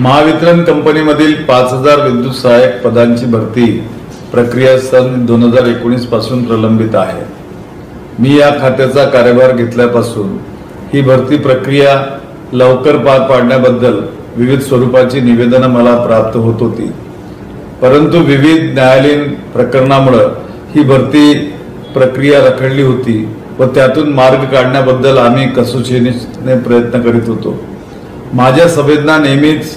महावितरण कंपनीमधील पाच हजार विद्युत सहाय्यक पदांची भरती प्रक्रिया सन दोन हजार एकोणीसपासून प्रलंबित आहे. मी या खात्याचा कार्यभार घेतल्यापासून ही भरती प्रक्रिया लवकर पार पाडण्याबद्दल विविध स्वरूपाची निवेदनं मला प्राप्त होत होती. परंतु विविध न्यायालयीन प्रकरणामुळं ही भरती प्रक्रिया रखडली होती व त्यातून मार्ग काढण्याबद्दल आम्ही कसोशीने प्रयत्न करीत होतो. माझ्या संवेदना नेहमीच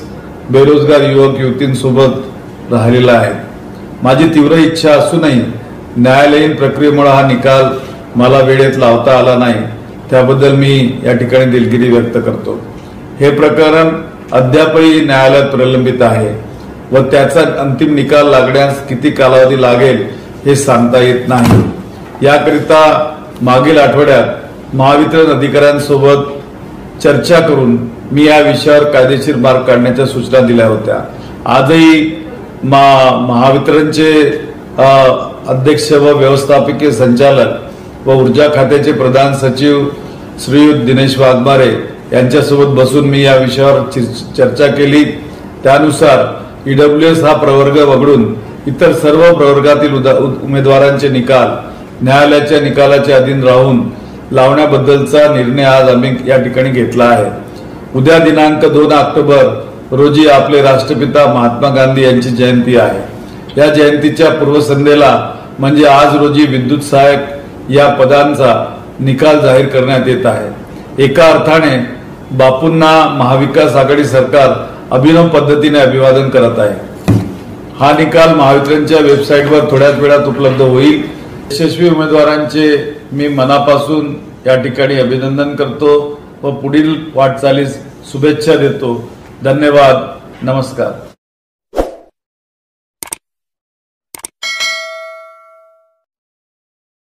बेरोजगार युवक युवतींसोबत राहिलेला आहे. माझी तीव्र इच्छा असूनही न्यायालयीन प्रक्रियेमुळे हा निकाल मला वेळेत लावता आला नाही. त्याबद्दल मी या ठिकाणी दिलगिरी व्यक्त करतो. हे प्रकरण अद्यापही न्यायालयात प्रलंबित आहे व त्याचा अंतिम निकाल लागण्यास किती कालावधी लागेल हे सांगता येत नाही. याकरिता मागील आठवड्यात महावितरण अधिकाऱ्यांसोबत चर्चा करून मी या विषयावर कायदेशीर मार्ग काढण्याच्या सूचना दिल्या होत्या. आजही मा महावितरणचे अध्यक्ष व व्यवस्थापकीय संचालक व ऊर्जा खात्याचे प्रधान सचिव श्रीयुत दिनेश वाघमारे यांच्यासोबत बसून मी या विषयावर चि- चर्चा केली. त्यानुसार ईडब्ल्यूएस हा प्रवर्ग वगळून इतर सर्व प्रवर्गातील उदा- उ- उमेदवारांचे निकाल न्यायालयाच्या निकालाच्या अधीन राहून लावण्याबद्दलचा निर्णय आज आम्ही या ठिकाणी घेतला आहे. उद्या दिनांक दोन ऑक्टोबर रोजी आपले राष्ट्रपिता महात्मा गांधी यांची जयंती आहे. या जयंतीच्या पूर्वसंध्येला म्हणजे आज रोजी विद्युत सहाय्यक या पदांचा निकाल जाहीर करण्यात येत आहे. एका अर्थाने बापूंना महाविकास आघाडी सरकार अभिनव पद्धतीने अभिवादन करत आहे. हा निकाल महावितरणच्या वेबसाईटवर थोड्याच वेळात उपलब्ध होईल. यशस्वी उमेदवारांचे मी मनापासून या ठिकाणी अभिनंदन करतो. व पुढील वाटचालीस शुभेच्छा देतो. धन्यवाद. नमस्कार.